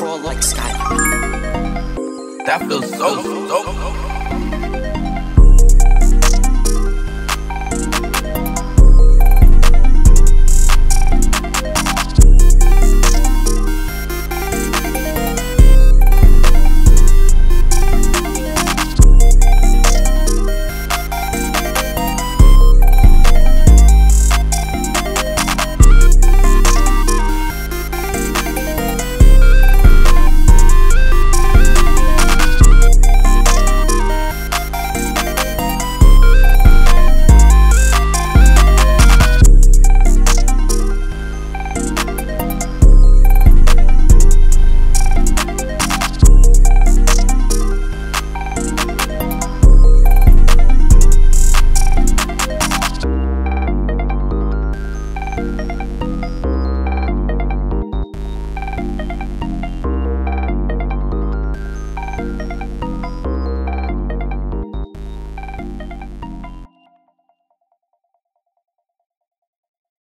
crawl like That feels so, so, so.